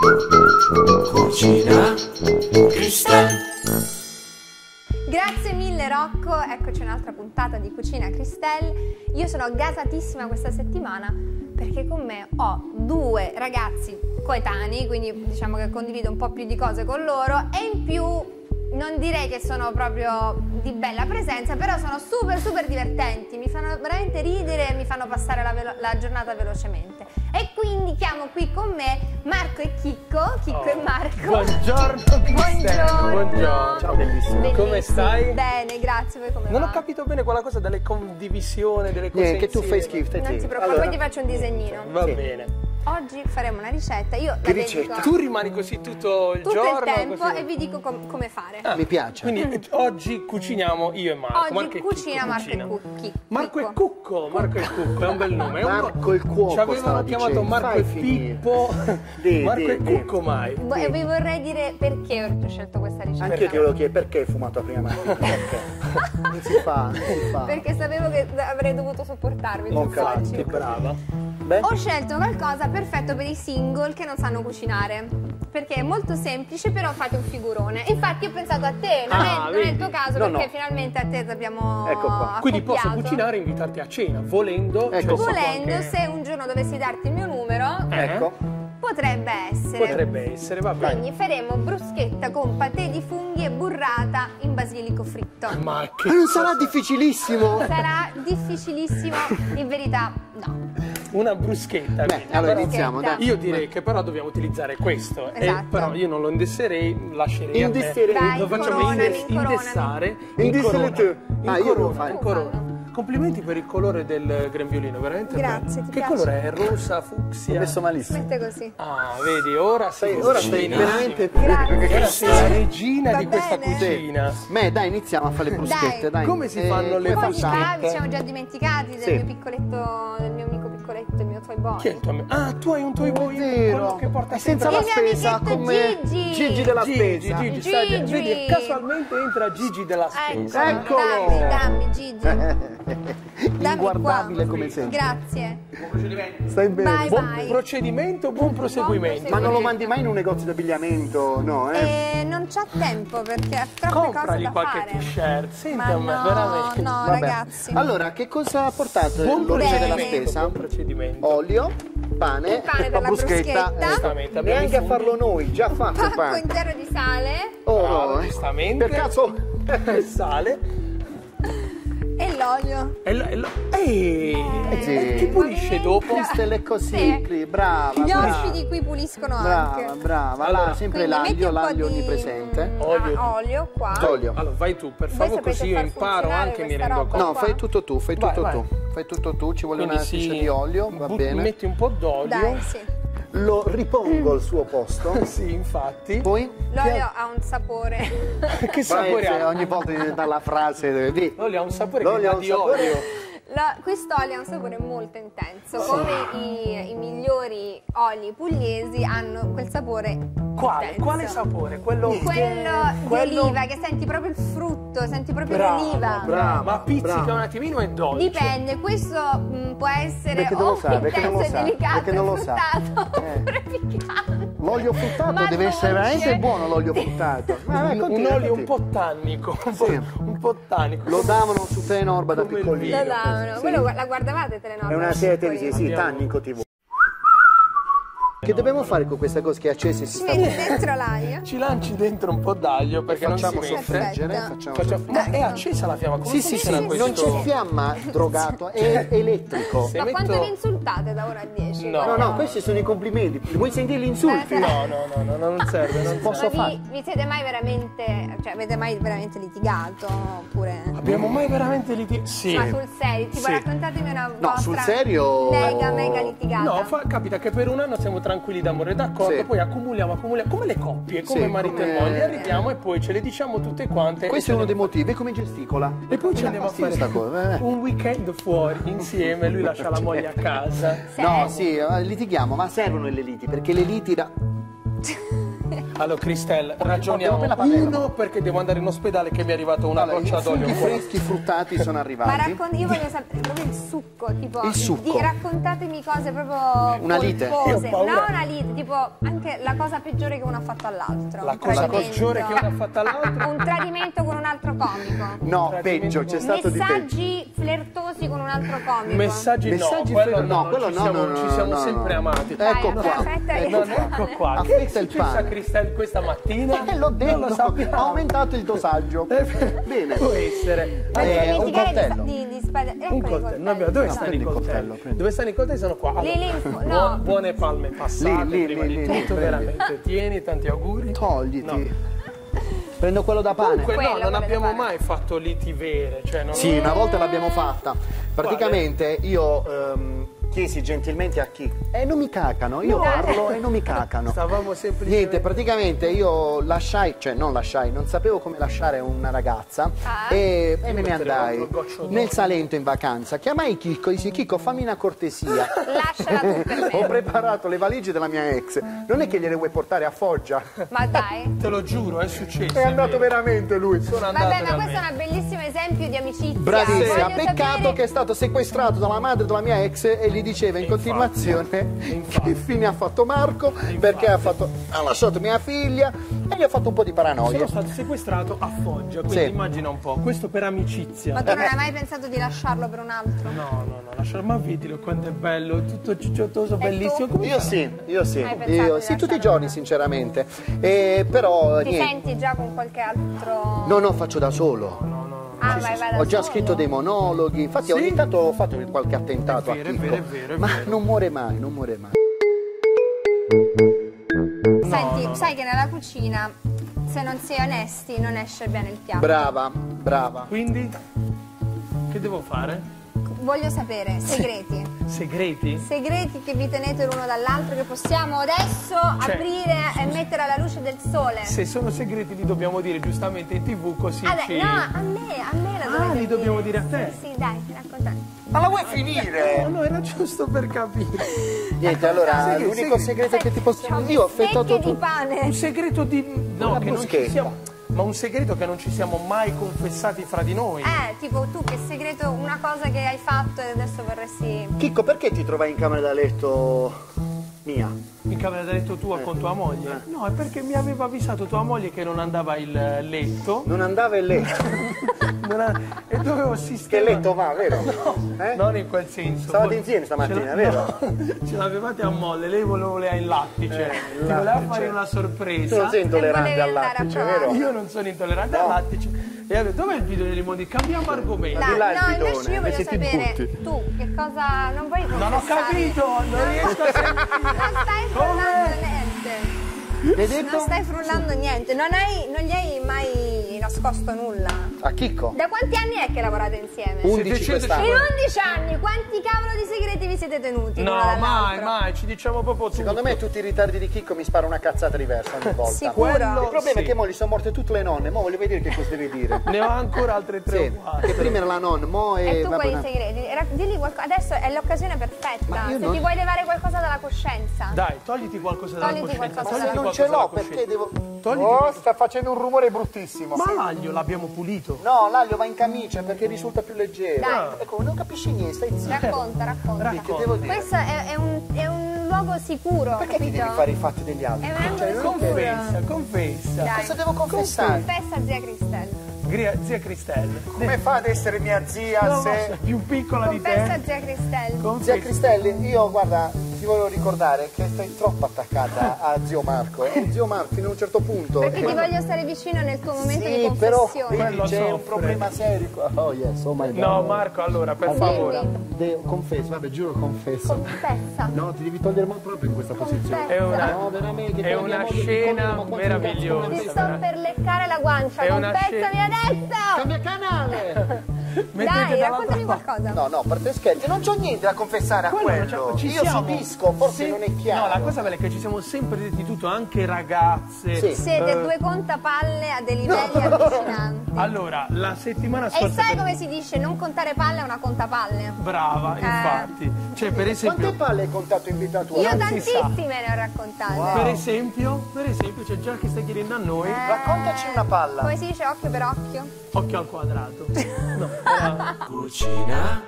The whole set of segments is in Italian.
Cucina Cristal Grazie mille Rocco, eccoci un'altra puntata di Cucina Cristel. Io sono gasatissima questa settimana perché con me ho due ragazzi coetanei, quindi diciamo che condivido un po' più di cose con loro e in più non direi che sono proprio di bella presenza, però sono super super divertenti, mi fanno veramente ridere e mi fanno passare la, velo- la giornata velocemente. E quindi chiamo qui con me Marco e Chicco, Chicco Oh, e Marco. Buongiorno Cristiano, buongiorno. Ciao bellissimo. Bellissimi. Come stai? Bene, grazie, voi come Non va? ho capito bene quella cosa delle condivisioni, delle cose Niente, che tu fai schifo, Non ti preoccupare, Allora, poi ti faccio un disegnino. Va Sì. bene. Oggi faremo una ricetta, io Che la dedico ricetta? Tu rimani così tutto il tutto giorno? il tempo così? e vi dico com- come fare. Ah, Mi piace. Quindi eh, oggi cuciniamo io e Marco. Oggi Marco cucina Chicco Marco e cucina. Cucchi. Marco e. Cucco, Marco e Cucco, è un bel nome. Marco il cuoco Ci avevano chiamato dicendo. Marco e. Pippo. Di, Marco di, e. Cucco mai. E vi vorrei dire perché ho scelto questa ricetta. Anche io ti volevo chiedere perché hai fumato la prima mattina. Perché? Non si fa, non si fa. Perché sapevo che avrei dovuto sopportarvi Ho capito. Che brava. Beh, Ho scelto qualcosa perfetto per i single che non sanno cucinare. Perché è molto semplice, però fate un figurone. Infatti ho pensato a te, non, Ah, è, non è il tuo caso, No, perché no. finalmente a te abbiamo Ecco qua. Quindi posso accoppiato. cucinare e invitarti a cena, volendo. Ecco qua. Volendo, anche- se un giorno dovessi darti il mio numero, Eh? ecco. potrebbe essere. Potrebbe essere, va bene. Quindi faremo bruschetta con patè di funghi e burrata in basilico fritto. Ma che Ma non sarà difficilissimo? Sarà difficilissimo, in verità no. Una bruschetta. Beh, allora Però- iniziamo, dai. Io direi che però dobbiamo utilizzare questo. E Esatto. però io non lo indesserei, lascerei. Indesserei. Dai, Lo facciamo incoronami, indes- indessare. Indessare in tu. corona. Ah, io devo fare. in corona. Complimenti per il colore del grembiulino, veramente Grazie, Che piace? colore è? Rosa, Ho fucsia? messo malissimo. Mette così. Ah, vedi, ora sei, Sai, ora benissimo. veramente Grazie. Ora sei la regina Va di questa bene. cucina. Beh, dai, iniziamo a fare le bruschette, Dai. dai. Come si Eh, fanno le bruschette? facciamo? qua ci siamo già dimenticati del Sì. mio piccoletto, del mio amico piccoletto, il mio toy boy. Chi è il tuo amico? Ah, tu hai un toy boy Vero. quello che porta È senza la spesa come Gigi. Gigi della Gigi, spesa. Gigi, sta- Gigi. vedi, casualmente entra Gigi della Ecco, spesa. Eccolo. Dammi, dammi Gigi. Inguardabile qua. come sempre. Grazie. Stai bene. Vai, Buon vai. procedimento, buon proseguimento. Ma non lo mandi mai in un negozio di abbigliamento, no, eh? E non c'ho tempo perché ha troppe Compragli cose da qualche fare. t-shirt, senti Ma a me, no, veramente. no, Vabbè. ragazzi. Allora, che cosa ha portato Buon l'origine della spesa? buon procedimento. Olio, pane, Il pane e per la la bruschetta. bruschetta. Neanche a farlo noi, già fatto il Pacco pane. intero di sale Oh, eh. giustamente. Per caso il sale l'olio. e, lo- e lo- Ehi, Eh, sì. e chi pulisce dopo? Stelle così, Sì. Cli, brava, Gli brava. ospiti qui puliscono Brava, anche. brava. Allora, là, sempre l'aglio, l'aglio di onnipresente. Olio. ah, olio qua. Olio. Allora vai tu, per favore, così io imparo anche e mi rendo conto. No, fai tutto tu, fai Vai, tutto vai. tu. Fai tutto tu, ci vuole Quindi una striscia di olio, va bene. Metti un po' d'olio. Dai, sì. Lo ripongo al suo posto. Sì, infatti. Poi L'olio ha un sapore. che sapore Vai, ha? ogni volta dare la frase. L'olio ha un sapore L'olio che ha un di sapore- olio. La- Quest'olio ha un sapore molto intenso, come i, i migliori oli pugliesi hanno quel sapore Quale? intenso. Quale sapore? Quello, Quello quello- d'oliva, che senti proprio il frutto, senti proprio l'oliva. brava. Ma pizzica brava. un attimino e dolce. Dipende, questo mh, può essere Perché o sa, intenso e delicato perché non lo sa. fruttato, Eh. oppure piccante. L'olio fruttato deve essere veramente buono l'olio fruttato. Un, olio un po' tannico, un po', Sì. un po' tannico. Lo davano su Telenorba da piccolino. Lo davano. Sì. Quello la guardavate Telenorma? È una serie televisiva, sì, Tannico TV. Che dobbiamo fare con questa cosa che è accesa e si Ci sta metti dentro l'aglio? Ci lanci dentro un po' d'aglio perché Facciamo non si? Perfetto. Facciamo Facciamo- Ma è accesa la fiamma? Come Sì, sì, sì, funziona non questo? c'è fiamma drogato, è elettrico. Se Ma metto- quanto vi insultate da ora a 10? No. No, no, questi sono i complimenti. Vuoi sentire gli insulti? Eh, No, no, no, no, non serve. Non Posso Ma fare? vi, vi siete mai veramente, cioè avete mai veramente litigato? Oppure... Abbiamo mai veramente litigato? Sì. Ma sul serio, tipo Sì. raccontatemi una No, vostra sul serio- mega mega litigata. No, fa- capita che per un anno siamo tranquilli d'amore, d'accordo, Sì. poi accumuliamo, accumuliamo, come le coppie, come Sì, marito come- e moglie, arriviamo e poi ce le diciamo tutte quante. Questo è uno dei motivi, come gesticola. E poi ci andiamo a fare eh. un weekend fuori insieme, lui lascia la moglie a casa. No, sì, litighiamo, ma servono le liti, perché le liti da... Allora, Cristel, ragioniamo. Uno, perché devo andare in ospedale che mi è arrivata una Allora, goccia i d'olio. funghi freschi fruttati sono Ma arrivati. raccon- io voglio sapere proprio il succo, tipo Il succo. di- raccontatemi cose proprio Una lite? No, una lite, tipo anche la cosa peggiore che uno ha fatto all'altro. La un cosa tradimento. peggiore che uno ha fatto all'altro? Un tradimento con un altro comico. No, peggio, c'è stato di peggio. Messaggi flirtosi con un altro comico. Messaggi, Messaggi no, quello no, no, quello ci no, siamo, no, ci no, siamo no, sempre no. amati. Ecco Dai, qua. aspetta, ecco No, ecco qua. Affetta il pane. Cristel questa mattina? Eh, l'ho Non detto, lo sappiamo. ho aumentato il dosaggio. Bene. Può essere. Ma Eh, un coltello. di, di, di spade- Eccoli Un coltello. No, dove No. stanno i coltelli? Dove stanno i coltelli? Sono qua. Lì, lì, no. buone palme passate Lì, lì, prima lì, di lì, tutto, lì, veramente. Tieni, tanti auguri. Togliti. No. Prendo quello da pane. Comunque Quello, no, non abbiamo mai fatto liti vere. Cioè non Sì, una volta l'abbiamo fatta. Praticamente io ehm, chiesi gentilmente a chi. E non mi cacano, io parlo e non mi cacano. Stavamo semplicemente... Niente, praticamente io lasciai, cioè non lasciai, non sapevo come lasciare una ragazza Ah. e, e me ne andai nel Salento in vacanza. Chiamai Chicco, dissi Chicco fammi una cortesia. Lasciala tu per Ho preparato le valigie della mia ex. Non è che gliele vuoi portare a Foggia. Ma dai. Te lo giuro, è successo. È andato vero. veramente lui. Sono andato Vabbè, ma questo è un bellissimo esempio di amicizia. Bravissima, peccato sapere- che è stato sequestrato dalla madre della mia ex e gli diceva in Infatti. continuazione Infatti. che fine ha fatto Marco perché ha, fatto- ha lasciato mia figlia e gli ha fatto un po' di paranoia. Sono stato sequestrato a Foggia, quindi Sì. immagina un po'. Questo per amicizia. Ma tu non hai mai pensato di lasciarlo per un altro? No, no, no, lascialo, ma vedilo quanto è bello, tutto cicciottoso, bellissimo. tu? Io sì, io sì, io sì, tutti i lasciarlo? giorni sinceramente. E però Ti niente. senti già con qualche altro... No, no, faccio da solo. No, no, Ah, vai, vai Ho già solo? scritto dei monologhi, infatti ogni tanto ho fatto qualche attentato È vero, a è Chicco. vero, è vero, è ma vero. non muore mai, non muore mai. Senti, no, no. sai che nella cucina, se non si è onesti, non esce bene il piatto. Brava, brava. Quindi, che devo fare? Voglio sapere, segreti. Segreti? Segreti che vi tenete l'uno dall'altro, che possiamo adesso Cioè- aprire e mettere alla luce del sole. Se sono segreti li dobbiamo dire giustamente in tv così Vabbè, ci... no, a me, a me la Ah, dovete li dobbiamo dire a te? Sì, sì, dai, raccontate. Ma la vuoi No, finire? no, era giusto per capire. Niente, allora l'unico sì. segreto che ti posso dire, io ho affettato di tutto. pane. Un segreto di... No, Una che non ci siamo... Ma un segreto che non ci siamo mai confessati fra di noi. Eh, tipo tu che segreto, una cosa che hai fatto e adesso vorresti... Chicco, perché ti trovai in camera da letto mia? In camera da letto tua con tua moglie? No, è perché mi aveva avvisato tua moglie che non andava il letto Non andava in letto. non ha- e dovevo che sistemare. letto va, vero? Eh? Non in quel senso. Stavate Voi- insieme stamattina, vero? no, ce l'avevate a molle, lei voleva in lattice. Eh, Ti il voleva lattice. fare una Tu non sorpresa. sei intollerante al lattice, vero? Io non sono intollerante al lattice. E ha detto, dov'è il bidone di limone? Cambiamo argomento. Dai, là no, invece io voglio sapere butti. tu che cosa non vuoi Non ho capito, non riesco a sentire. Non stai frullando niente. Non stai frullando niente. Non, hai, non gli hai mai nascosto nulla. A Chicco? Da quanti anni è che lavorate insieme? 11 decidi- quest'anno. In 11 anni, quanti cavolo di segreti vi siete tenuti? No, mai, mai, ci diciamo proprio tutto. Secondo me tutti i ritardi di Chicco mi spara una cazzata diversa ogni volta. Sicuro? Il problema Sì. è che mo gli sono morte tutte le nonne, mo voglio vedere che cosa devi dire. Ne ho ancora altre tre Sì, che prima era la nonna, mo è... E tu quali no. segreti? Era- Digli qualcosa. Adesso è l'occasione perfetta. Ma io Se non- ti vuoi levare qualcosa dalla coscienza. Dai, togliti qualcosa dalla Togliti coscienza. qualcosa togliti Se non ce l'ho perché devo... Togliti Oh, qualcosa. sta facendo un rumore bruttissimo. Ma l'aglio l'abbiamo pulito. No, l'aglio va in camicia perché risulta più leggero. Dai. Ecco, non capisci niente, stai zitto. Racconta, racconta. Che devo dire? Questo è, è un, è un luogo sicuro. Perché ti capito? devi fare i fatti degli altri? È un Cioè, non Confessa, confessa. Dai. Cosa devo confessare? Confessa zia Cristel. Gria- zia Cristelle. Come fa ad essere mia zia No, se... più piccola di Confessa te. zia Cristel. Confessa. Zia Cristelli, io guarda, ti volevo ricordare che stai troppo attaccata a zio Marco. E zio Marco fino a un certo punto... Perché eh, ti voglio stare vicino nel tuo momento sì, di però confessione. vedi, Quello c'è un soffre. problema serio. Oh yes, oh my god. No, Marco, allora, per favore. De- confesso, vabbè, giuro confesso. Confessa. No, ti devi togliere proprio in questa posizione. È una, No, veramente, è una scena meravigliosa. Ti sto per leccare la guancia. Confessami scena- adesso. Cambia canale! Mettete Dai, raccontami parte. qualcosa. No, no, per te scherzi, non c'ho niente da confessare a Quello quello. c'è- ci Io siamo. subisco, forse Sì. non è chiaro. No, la cosa bella è che ci siamo sempre detti tutto, anche ragazze. Sì. Siete Eh, due contapalle a dei livelli allucinanti. Allora, la settimana E scorsa. sai per- come si dice? Non contare palle è una contapalle. Brava, Eh. infatti. Cioè, per esempio. Quante palle hai contato in vita tua? Io tantissime ne ho raccontate. Per esempio, per esempio, c'è già che stai chiedendo a noi. Eh, Raccontaci una palla. Come si dice occhio per occhio? Occhio al quadrato. No, Cucina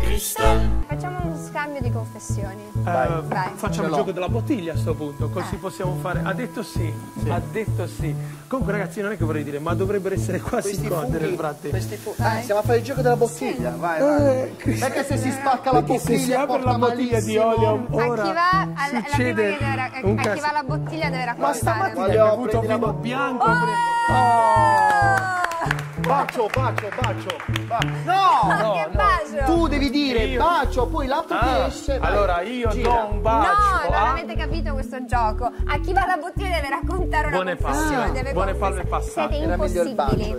Crystal Facciamo uno scambio di confessioni. Eh, Vai. facciamo Ce il gioco della bottiglia a sto punto, così possiamo fare. Ha detto sì, ha detto sì. Comunque, ragazzi, non è che vorrei dire, ma dovrebbero essere quasi Questi conte nel funghi, frattempo. questi fu-. Eh, stiamo a fare il gioco della bottiglia, vai, vai. Eh, Perché se si spacca la se bottiglia si apre porta la bottiglia di olio ora a chi va, la succede deve un a chi va alla bottiglia deve Ma raccontare. stamattina hai bevuto prendi la vino bianco. Oh! Bacio, bacio, bacio. ba- No! Ma che bacio! Tu devi dire Io- bacio, poi l'altro Ah, che esce. vai. allora io Gira. do un bacio. no, non a- avete capito questo gioco. A chi va alla bottiglia deve raccontare una Buone confessione. deve Buone palle passate. Siete meglio il bacio.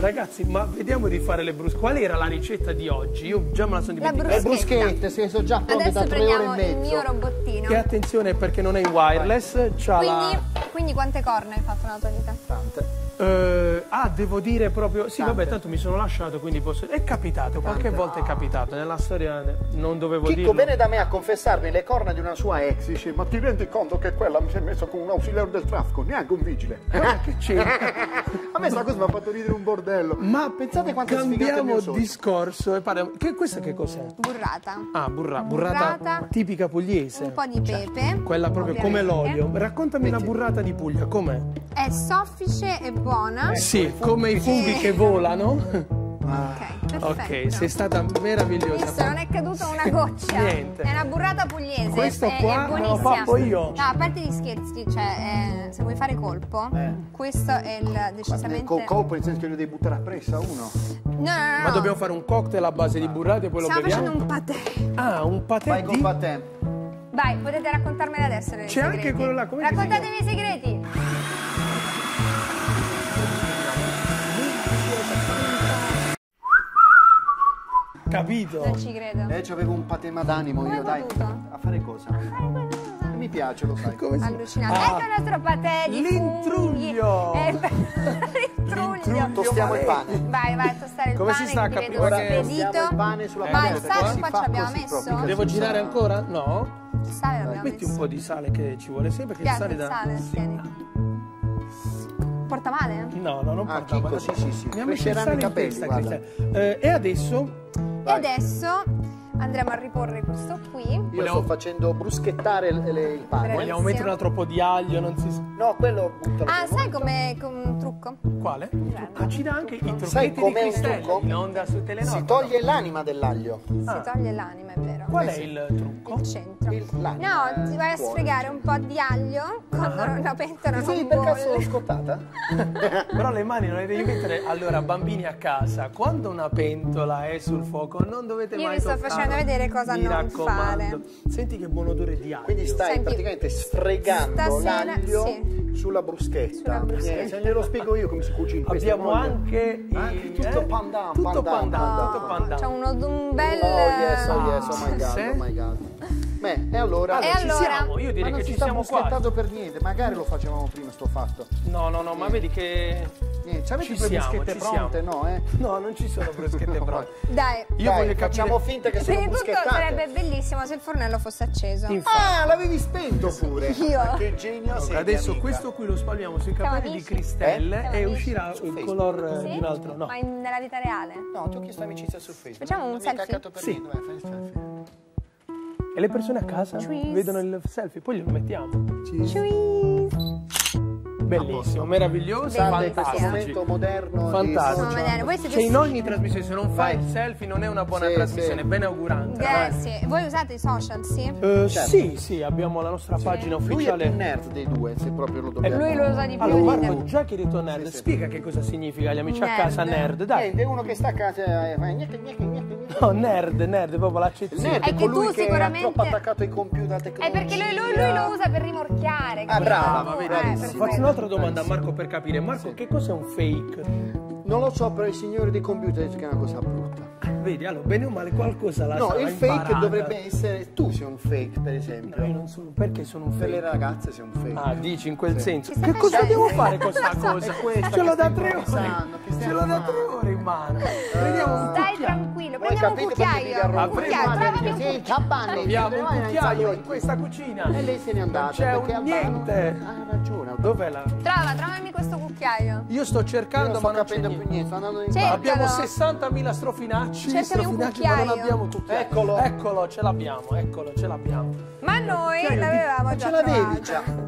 Ragazzi, ma vediamo di fare le brusche. Qual era la ricetta di oggi? Io già me la sono dimenticata. Le bruschetta. bruschette, se sono già pronte da Adesso tre ore e prendiamo il mezzo. mio robottino. E attenzione perché non è in wireless, Quindi, la... quindi quante corna hai fatto nella tua vita? Tante. Eh, ah, devo dire proprio. Sì, Tante. vabbè, tanto mi sono lasciato, quindi posso. È capitato, qualche volta è capitato. Nella storia non dovevo Chicco dirlo. viene da me a confessarmi le corna di una sua ex. Dice, ma ti rendi conto che quella mi si è messa con un ausiliare del traffico, neanche un vigile. Guarda che c'entra. a me sta cosa mi ha fatto ridere un bordello. Ma pensate quanto cambiamo discorso e parliamo. Che questa che cos'è? Burrata. Ah, burra, burrata, Burrata. tipica pugliese. Un po' di pepe. Quella proprio come l'olio. Raccontami una burrata di Puglia, com'è? È soffice e buona. Sì, come i funghi che volano. Ok, perfetto. Ok, sei stata meravigliosa. Visto, non è caduta una goccia. Niente. È una burrata pugliese. Questo è, qua è lo buonissima. pappo io. No, a parte gli scherzi, cioè, eh, se vuoi fare colpo, questo è il decisamente. Con colpo nel senso che lo devi buttare a pressa uno. No, no, no. Ma dobbiamo fare un cocktail a base di burrate e poi lo Stiamo beviamo? facendo un patè. Ah, un patè Vai con di... patè. Vai, potete raccontarmela adesso. C'è anche quello là, come Raccontatemi i segreti. Capito? Non ci credo. Eh, c'avevo un patema d'animo Come io, dai. potuto? A fare cosa? Mi piace, lo sai. Come si- Allucinante. Ah, Ecco il nostro patè di L'intruglio. Eh, L'intruglio. Tostiamo il pane. Vai, vai a tostare il Come pane si sta a capire spedito. Tostiamo il pane sulla Ma il sale qua l'abbiamo così messo? proprio. Devo girare ancora? No? Il sale l'abbiamo Metti un messo. po' di sale che ci vuole sempre, che il Piace sale il da... sale? Tieni. Porta male? No, no, non Ah, porta male. sì, sì, sì. Mi ha messo i in capelli, testa. Eh, e adesso E adesso andremo a riporre questo qui. Io Vogliamo- sto facendo bruschettare il, le- il pane. Bravo. vogliamo mettere un altro po' di aglio, non si... No, quello buttalo. Ah, sai come un trucco? Quale? Ah, ci dà anche i trucchetti Sai di com'è un trucco? non da su Telenor. Si toglie l'anima dell'aglio. Ah. Si toglie l'anima, è vero. Qual è il trucco? Il centro. Il- no, ti vai a sfregare un po' di aglio quando la pentola Ti sei non per caso scottata? Però le mani non le devi mettere. Allora, bambini a casa, quando una pentola è sul fuoco, non dovete Io mai vi facendo vedere cosa Mi non raccomando. Senti che buon odore di aglio. Quindi stai Senti, praticamente sfregando stasera- l'aglio sì. sulla bruschetta. Sulla bruschetta. Eh, se glielo spiego io come si cucina Abbiamo anche i- Anche tutto eh? pandan, Tutto pandan. C'è uno, un bel... Oh yes, oh yes, oh my god, Sì? oh my god. Beh, e allora? E Ci allora? siamo, io direi non che si ci sta siamo quasi. bruschettato per niente, magari lo facevamo prima sto fatto. No, no, no, ma vedi che. Niente, ci avete Ci due siamo, bruschette ci pronte, siamo. no, eh? No, non ci sono bruschette pronte. Dai. Io Dai, voglio capire. facciamo finta che sono Prima di tutto bruschettate. sarebbe bellissimo se il fornello fosse acceso. Infatti. Ah, l'avevi spento pure. Io? Che genio sei, Adesso amica. questo qui lo spalmiamo sui capelli di? Cristelle Eh? E uscirà Su il Facebook. color eh, Sì? di un altro. No. Ma in- nella vita reale? No, ti ho chiesto amicizia su Facebook. Facciamo un non mi hai selfie? caccato per Sì. niente, vai, fai il selfie. E le persone a casa Cheese. vedono il selfie, poi glielo mettiamo. Cheese. Bellissimo, meraviglioso, fantastico. momento moderno Fantastico. Voi siete Cioè in ogni trasmissione, se non fai Vai. il selfie non è una buona Sì, trasmissione, sì. ben augurante. Grazie. Voi usate i social, sì? Eh, Certo. Sì, sì, abbiamo la nostra pagina Lui è ufficiale. più nerd dei due, se proprio lo dobbiamo. Lui lo usa di più. Allora, di. Marco, già che hai detto nerd, Sì, sì. spiega che cosa significa agli amici a Nerd. casa nerd, dai. Niente, uno che sta a casa e fa gnecche, gnecche, gnecche, gnecche. No, nerd, nerd, proprio Il l'accezione. nerd È è che colui tu che sicuramente- è troppo attaccato ai computer, alla È tecnologia. perché lui, lui- lui lo usa per rimorchiare. Ah, brava, vedi, eh, bravissima. Faccio un'altra domanda a Marco per capire. Marco, che cos'è un fake? Non lo so, però i signori dei computer dicono che è una cosa brutta. Vedi, allora, bene o male qualcosa la No, il fake imparata. dovrebbe essere. Tu sei un fake, per esempio. No, io non sono... Perché sono un Per le fake? ragazze sei un fake. Ah, dici in quel senso. Ci Che stai cosa devo fare con questa cosa? È questa Ce l'ho che da tre che ore. Ce l'ho da tre ore in mano. Prendiamo un Stai tranquillo, Voi prendiamo un cucchiaio. Un cucchiaio, trovami un Cabani, Troviamo un cucchiaio in questa cucina. E lei se n'è andata. C'è un niente. Ha ragione. Dov'è la... Trova, trovami questo cucchiaio. Io sto cercando, ma non c'è capendo più niente. andando in. Abbiamo 60.000 strofinacci, Cercami un strofinacci ma non cucchiaio. abbiamo cucchiaio. Eccolo. Eccolo, ce l'abbiamo, eccolo, ce l'abbiamo. Ma noi cucchiaio l'avevamo Ma già ce l'avevi trovato. già.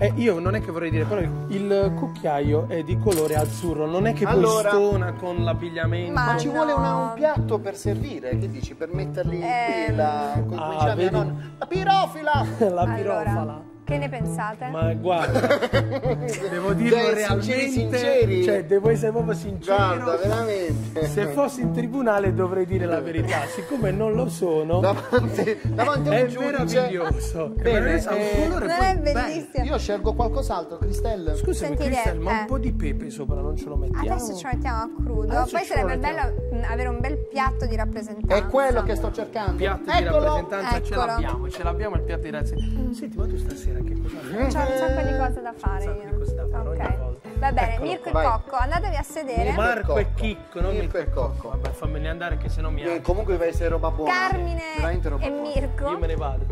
Eh, io non è che vorrei dire, però il cucchiaio è di colore azzurro, non è che Allora- stona con l'abbigliamento. Ma- Ma ci no. vuole una- un piatto per servire, che dici? Per metterli Ehm, qui la, come ah, mia nonna, la pirofila! La pirofala. Allora, che ne pensate? Ma guarda, devo dirlo Dai, realmente, sinceri, cioè devo essere proprio sincero. Guarda, veramente. Se fossi in tribunale dovrei dire la verità, siccome non lo sono, davanti, davanti a un è giudice. meraviglioso. È Bene, meraviglioso, ha un eh, colore Non poi è bellissimo. Io scelgo qualcos'altro, Cristelle. Scusami Sentite, Cristel, ma eh. un po' di pepe sopra non ce lo mettiamo? Adesso ci mettiamo a crudo. Adesso Poi lo sarebbe bello mh, avere un bel piatto di rappresentanza. È quello che sto cercando. piatto di Eccolo. rappresentanza ce Eccolo. l'abbiamo, ce l'abbiamo il piatto di rappresentanza. Senti, ma tu stasera che cosa? C'ho un sacco di cose da fare Un sacco io. di cose da fare ogni Ok. volta. Va bene, Eccolo Mirko qua. e Cocco, andatevi a sedere. Marco e. Chicco, non Mirko e Cocco. Vabbè, fammeli andare che sennò mi Eh, anche. comunque deve essere roba buona. Carmine Veramente roba e buona. Mirko. Io me ne vado.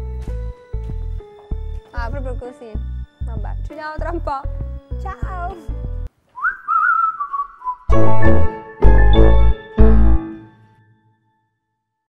Ah, proprio così. Vabbè, ci vediamo tra un po'. Ciao.